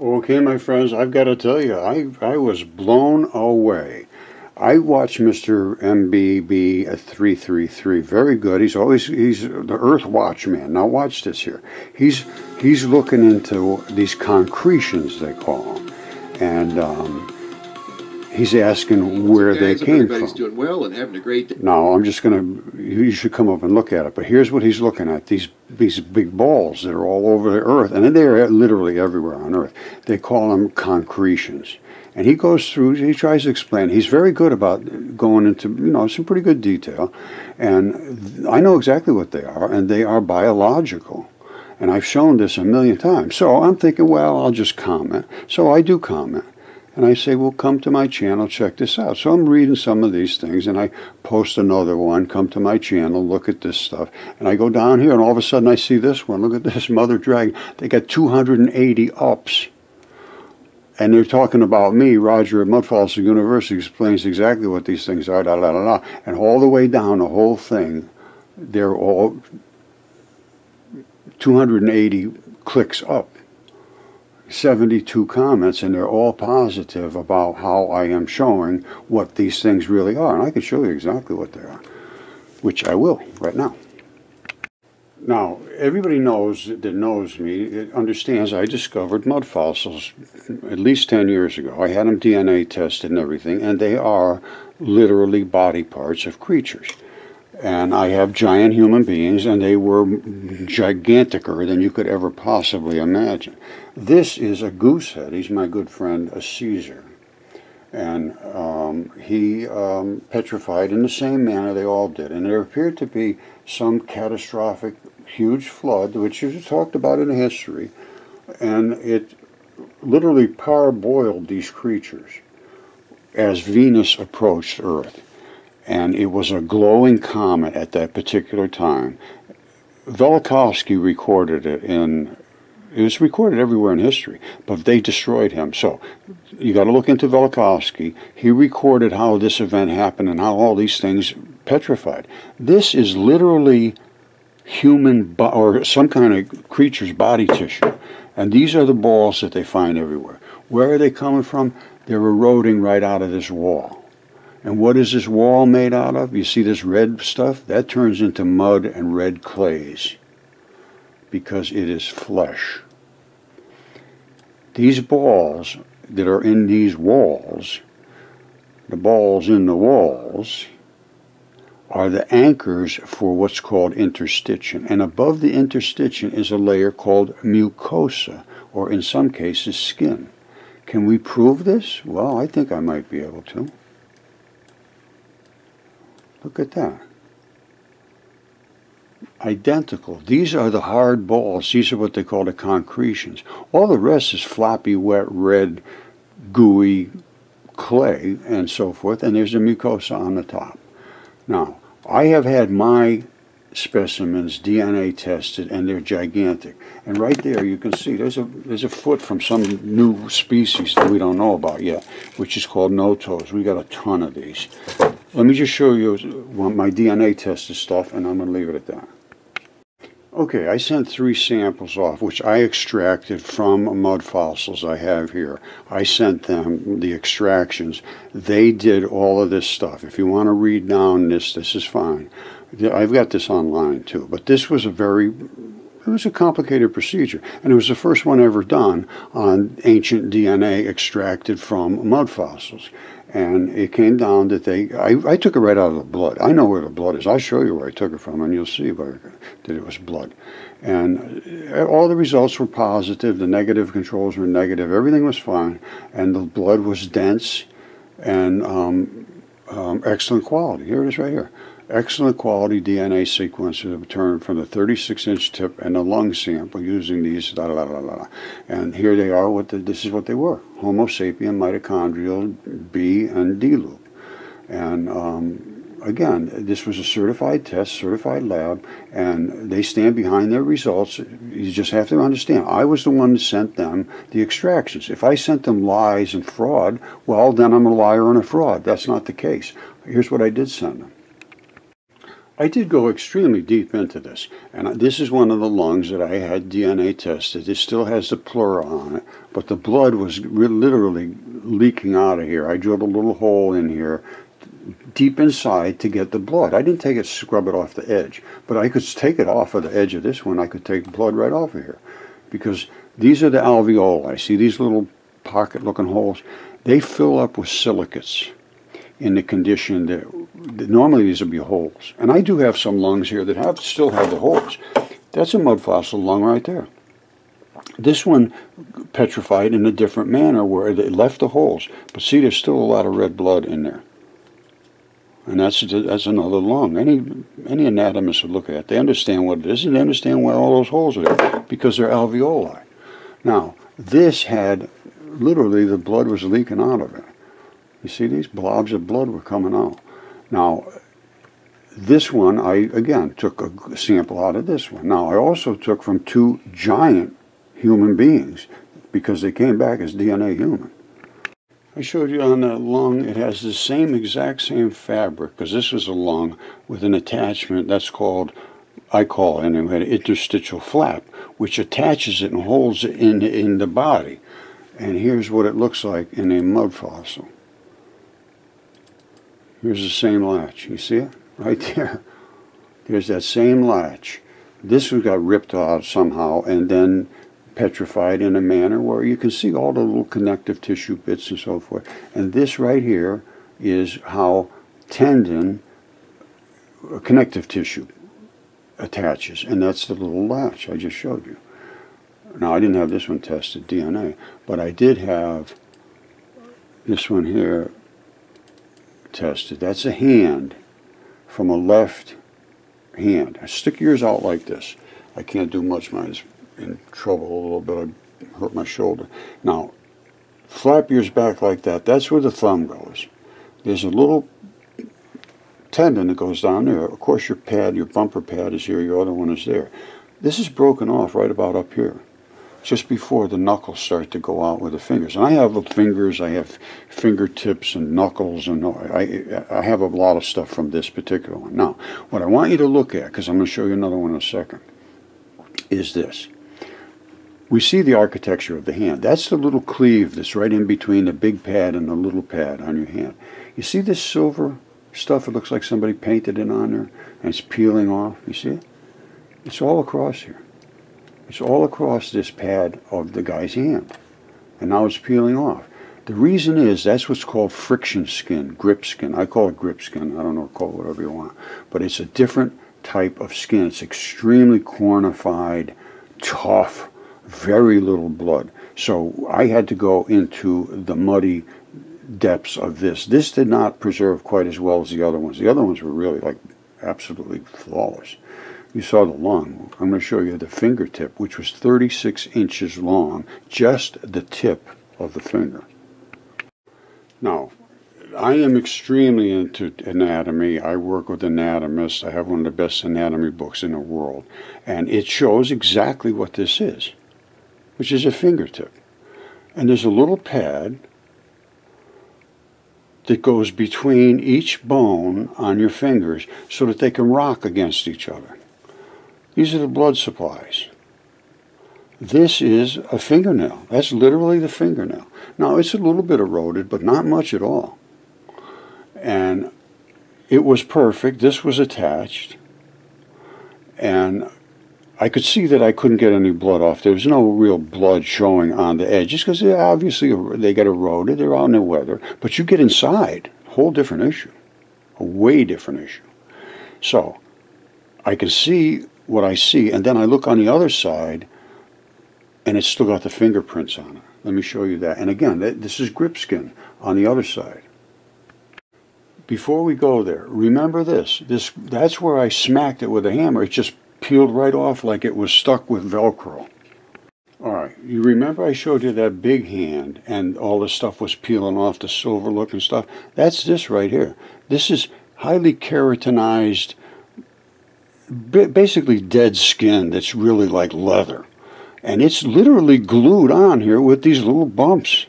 Okay, my friends, I've got to tell you, I, I was blown away. I watched Mr. MBB at 333. Very good. He's always he's the Earth Watchman. Now watch this here. He's he's looking into these concretions they call them, and um, he's asking where they came from. doing well and having a great day. Now I'm just gonna. You should come up and look at it. But here's what he's looking at: these these big balls that are all over the Earth, and they're literally everywhere on Earth. They call them concretions. And he goes through. He tries to explain. He's very good about going into you know some pretty good detail, and I know exactly what they are, and they are biological. And I've shown this a million times. So I'm thinking, well, I'll just comment. So I do comment. And I say, well, come to my channel, check this out. So I'm reading some of these things, and I post another one, come to my channel, look at this stuff. And I go down here, and all of a sudden I see this one. Look at this Mother Dragon. They got 280 ups. And they're talking about me, Roger at Mudfossil University explains exactly what these things are, da da da da. And all the way down the whole thing, they're all 280 clicks up. 72 comments, and they're all positive about how I am showing what these things really are. And I can show you exactly what they are, which I will right now. Now, everybody knows that knows me understands I discovered mud fossils at least 10 years ago. I had them DNA tested and everything, and they are literally body parts of creatures. And I have giant human beings, and they were giganticer than you could ever possibly imagine. This is a goosehead. He's my good friend, a Caesar. And um, he um, petrified in the same manner they all did. And there appeared to be some catastrophic, huge flood, which is talked about in history. And it literally parboiled these creatures as Venus approached Earth and it was a glowing comet at that particular time. Velikovsky recorded it in it was recorded everywhere in history, but they destroyed him. So you got to look into Velikovsky. He recorded how this event happened and how all these things petrified. This is literally human or some kind of creature's body tissue, and these are the balls that they find everywhere. Where are they coming from? They're eroding right out of this wall. And what is this wall made out of? You see this red stuff? That turns into mud and red clays because it is flesh. These balls that are in these walls, the balls in the walls, are the anchors for what's called interstitium. And above the interstitium is a layer called mucosa, or in some cases, skin. Can we prove this? Well, I think I might be able to. Look at that. Identical. These are the hard balls. These are what they call the concretions. All the rest is floppy, wet, red, gooey clay and so forth, and there's a mucosa on the top. Now, I have had my specimens DNA tested and they're gigantic. And right there you can see there's a there's a foot from some new species that we don't know about yet, which is called no-toes. We got a ton of these. Let me just show you my DNA tested stuff and I'm going to leave it at that. Okay, I sent three samples off, which I extracted from mud fossils I have here. I sent them the extractions. They did all of this stuff. If you want to read down this, this is fine. I've got this online too, but this was a very it was a complicated procedure, and it was the first one ever done on ancient DNA extracted from mud fossils. And it came down that they, I, I took it right out of the blood. I know where the blood is. I'll show you where I took it from, and you'll see where, that it was blood. And uh, all the results were positive. The negative controls were negative. Everything was fine, and the blood was dense and um, um, excellent quality. Here it is right here excellent quality DNA sequences obtained from the 36 inch tip and the lung sample using these. And here they are, what the, this is what they were Homo sapien mitochondrial B and D loop. And um, again, this was a certified test, certified lab, and they stand behind their results. You just have to understand, I was the one that sent them the extractions. If I sent them lies and fraud, well, then I'm a liar and a fraud. That's not the case. Here's what I did send them I did go extremely deep into this, and this is one of the lungs that I had DNA tested. It still has the pleura on it, but the blood was literally leaking out of here. I drilled a little hole in here deep inside to get the blood. I didn't take it, scrub it off the edge, but I could take it off of the edge of this one. I could take blood right off of here because these are the alveoli. See these little pocket-looking holes? They fill up with silicates in the condition that, normally these would be holes. And I do have some lungs here that have still have the holes. That's a mud fossil lung right there. This one petrified in a different manner where they left the holes. But see, there's still a lot of red blood in there. And that's that's another lung. Any any anatomist would look at it. They understand what it is, and they understand why all those holes are there because they're alveoli. Now, this had literally the blood was leaking out of it. You see these blobs of blood were coming out. Now, this one I again took a sample out of this one. Now I also took from two giant human beings because they came back as DNA human. I showed you on that lung, it has the same exact same fabric, because this is a lung with an attachment that's called, I call it anyway, an interstitial flap, which attaches it and holds it in, in the body. And here's what it looks like in a mud fossil. Here's the same latch. You see it? Right there. There's that same latch. This one got ripped out somehow, and then petrified in a manner where you can see all the little connective tissue bits and so forth. And this right here is how tendon, uh, connective tissue attaches. And that's the little latch I just showed you. Now, I didn't have this one tested, DNA, but I did have this one here tested. That's a hand from a left hand. Stick yours out like this. I can't do much. Mine's in trouble a little bit. I hurt my shoulder. Now, flap yours back like that. That's where the thumb goes. There's a little tendon that goes down there. Of course, your pad, your bumper pad is here. Your other one is there. This is broken off right about up here, just before the knuckles start to go out with the fingers. And I have the fingers. I have fingertips and knuckles, and I, I have a lot of stuff from this particular one. Now, what I want you to look at, because I'm going to show you another one in a second, is this we see the architecture of the hand. That's the little cleave that's right in between the big pad and the little pad on your hand. You see this silver stuff? It looks like somebody painted it on there and it's peeling off. You see it? It's all across here. It's all across this pad of the guy's hand. And now it's peeling off. The reason is that's what's called friction skin, grip skin. I call it grip skin. I don't know, call it whatever you want. But it's a different type of skin. It's extremely cornified, tough, very little blood. So I had to go into the muddy depths of this. This did not preserve quite as well as the other ones. The other ones were really like absolutely flawless. You saw the lung. I'm going to show you the fingertip, which was 36 inches long, just the tip of the finger. Now, I am extremely into anatomy. I work with anatomists. I have one of the best anatomy books in the world. And it shows exactly what this is which is a fingertip. And there's a little pad that goes between each bone on your fingers so that they can rock against each other. These are the blood supplies. This is a fingernail. That's literally the fingernail. Now, it's a little bit eroded, but not much at all. And it was perfect. This was attached. And I could see that I couldn't get any blood off. There was no real blood showing on the edges because obviously er, they get eroded. They're out in the weather. But you get inside, whole different issue, a way different issue. So I can see what I see, and then I look on the other side, and it's still got the fingerprints on it. Let me show you that. And again, this is grip skin on the other side. Before we go there, remember this. This that's where I smacked it with a hammer. It just peeled right off like it was stuck with Velcro. All right, you remember I showed you that big hand and all the stuff was peeling off, the silver looking stuff? That's this right here. This is highly keratinized, basically dead skin that's really like leather. And it's literally glued on here with these little bumps.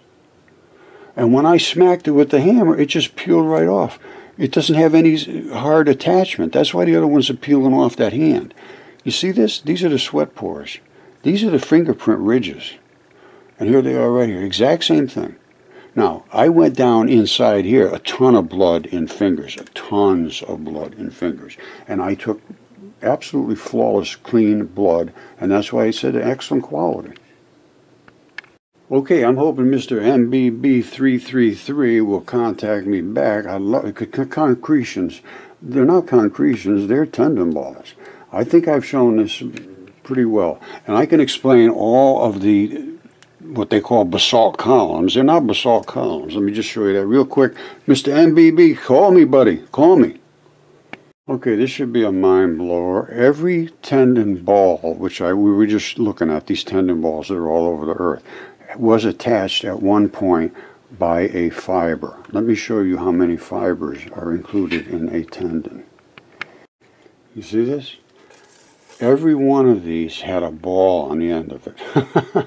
And when I smacked it with the hammer, it just peeled right off. It doesn't have any hard attachment. That's why the other ones are peeling off that hand. You see this? These are the sweat pores. These are the fingerprint ridges. And here they are right here. Exact same thing. Now, I went down inside here, a ton of blood in fingers, tons of blood in fingers. And I took absolutely flawless, clean blood, and that's why I said excellent quality. Okay, I'm hoping Mr. MBB333 will contact me back. I love concretions. They're not concretions, they're tendon balls. I think I've shown this pretty well. And I can explain all of the what they call basalt columns. They're not basalt columns. Let me just show you that real quick. Mr. MBB, call me, buddy. Call me. Okay, this should be a mind blower. Every tendon ball, which I we were just looking at, these tendon balls that are all over the earth, was attached at one point by a fiber. Let me show you how many fibers are included in a tendon. You see this? every one of these had a ball on the end of it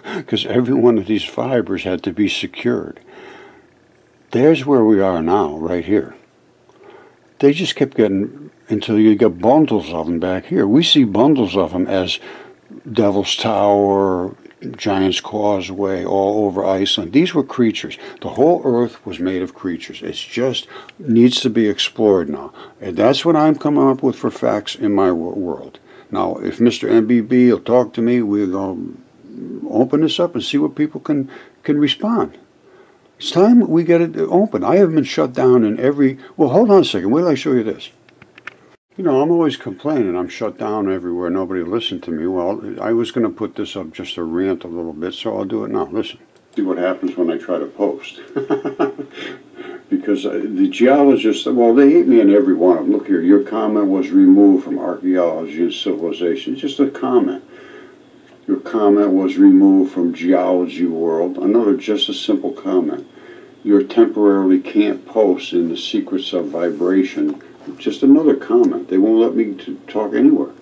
because every one of these fibers had to be secured. There's where we are now, right here. They just kept getting until you get bundles of them back here. We see bundles of them as Devil's Tower, Giant's Causeway, all over Iceland. These were creatures. The whole earth was made of creatures. It just needs to be explored now. And that's what I'm coming up with for facts in my world. Now, if Mr. MBB will talk to me, we're going to open this up and see what people can, can respond. It's time we get it open. I have been shut down in every. Well, hold on a second. Wait till I show you this. You know, I'm always complaining. I'm shut down everywhere. Nobody listened to me. Well, I was going to put this up just to rant a little bit, so I'll do it now. Listen. See what happens when I try to post. because uh, the geologists, well, they hate me in every one of them. Look here, your comment was removed from archaeology and civilization. Just a comment. Comment was removed from geology world. Another just a simple comment. You temporarily can't post in the secrets of vibration. Just another comment. They won't let me talk anywhere.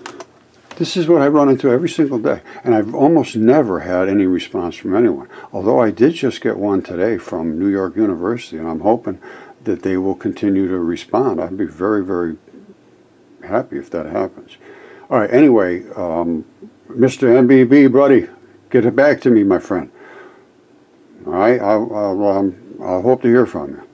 This is what I run into every single day, and I've almost never had any response from anyone. Although I did just get one today from New York University, and I'm hoping that they will continue to respond. I'd be very, very happy if that happens. All right, anyway, um, Mr. MBB, buddy, get it back to me, my friend. All right, I'll, I'll, um, I'll hope to hear from you.